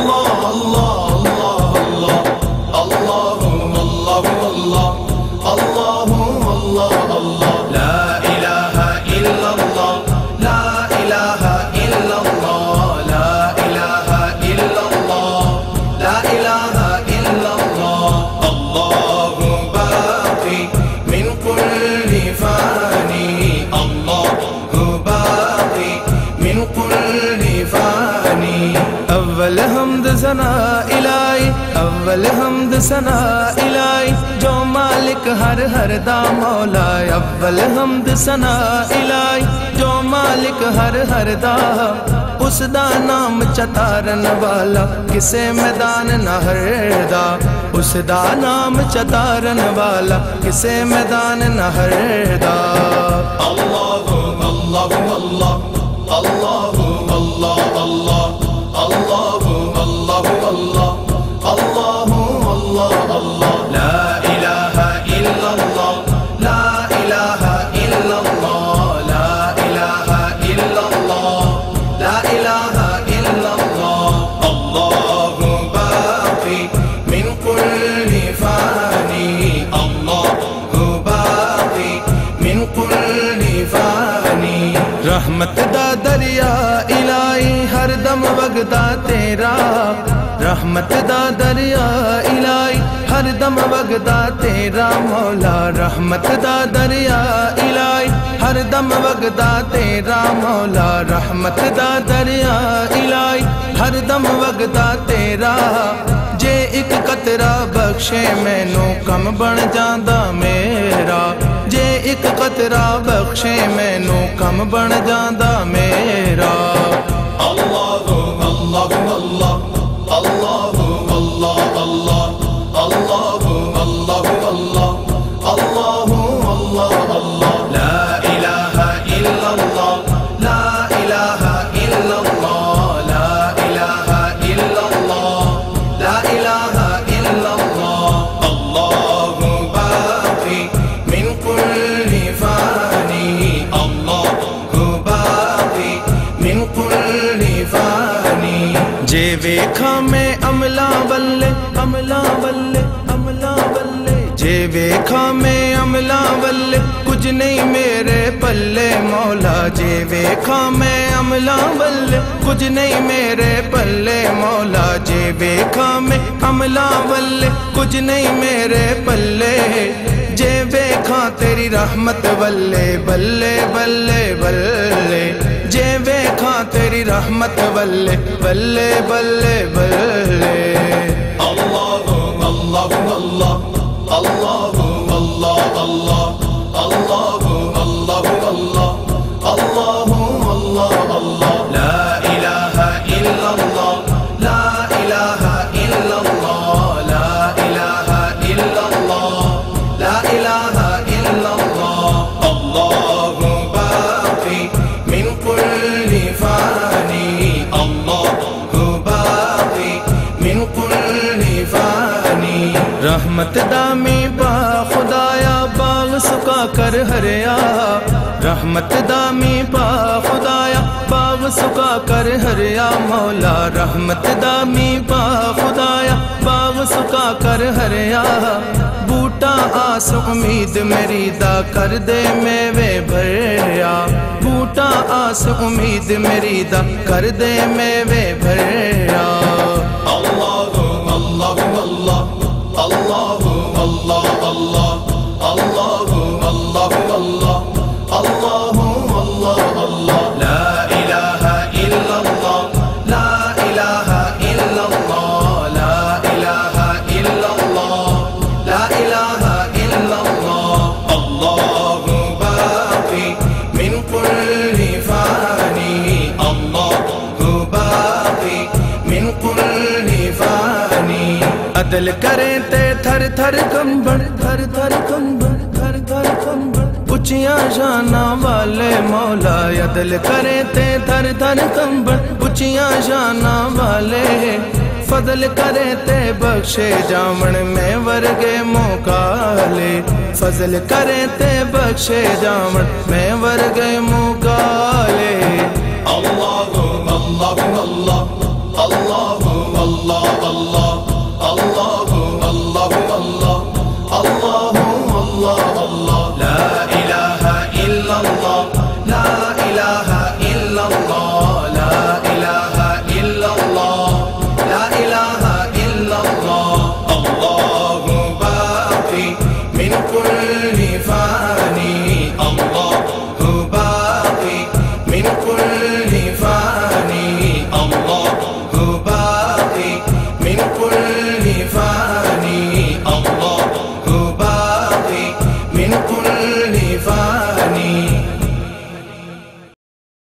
Allah اول حمد ثنا الہی جو مالک ہر ہر دا مولا اول حمد ثنا الہی جو مالک ہر ہر دا اس دا نام چتارن والا کسے میدان نہ ہر دا اس دا نام چتارن والا کسے میدان نہ ہر دا اللہ اللہ اللہ اللہ اللہ اللہ اللہ كل فاني. رحمت دا دریا الہی ہر دم وگدا تیرا. رحمت دا دریا الہی ہر دم وگدا تیرا. مولا رحمت دا دریا الہی ہر دم وگدا تیرا. مولا رحمت دا دریا الہی ہر دم وگدا تیرا. ਇੱਕ ਕਤਰਾ ਬਖਸ਼ੇ, ਮੈਨੂੰ ਕਮ ਬਣ ਜਾਂਦਾ ਮੇਰਾ। ਜੇ ਇੱਕ ਕਤਰਾ ਬਖਸ਼ੇ, ਮੈਨੂੰ ਕਮ ਬਣ ਜਾਂਦਾ ਮੇਰਾ। ویکھا میں عملہ بلے عملہ بلے عملہ بلے جے ویکھا میں عملہ بلے کچھ نہیں میرے پلے مولا۔ جے ویکھا میں عملہ بلے کچھ نہیں میرے پلے مولا۔ جے ویکھا میں عملہ بلے کچھ نہیں میرے پلے۔ جے ویکھا تیری رحمت بلے بلے بلے بلے۔ رحمت بلي بلي بلي بلے الله الله. الله الله. الله الله. لا إله إلا الله. لا إله إلا الله. لا إله إلا الله. الله. كل فاني رحمت دامی با خدایا باغ سکا کر ہریا۔ رحمت دامی با خدایا باغ سکا کر ہریا۔ مولا، رحمت دامی با خدایا باغ سکا کر ہریا۔ بوٹا آس، امید میری دا کر دے میوے بھریا۔ بوٹا آس، امید میری دا کر دے میوے بھریا۔ اللہ الله الله الله الله الله الله الله الله الله الله الله لا إله إلا الله لا إله إلا الله لا إله إلا الله لا إله إلا الله الله باقي من كل فاني الله باقي من كل فاني عدل کریں تے تھر تھر کمبڑ، تھر تھر کمبڑ، تھر تھر کمبڑ۔ اچیاں شانہ والے مولا، عدل کریں تے تھر تھر کمبڑ۔ اچیاں شانہ والے، فضل کرے تے بخشے۔ جامن میں ورگے موکالے فضل کرے تے بخشے۔ جامن میں ورگے oh.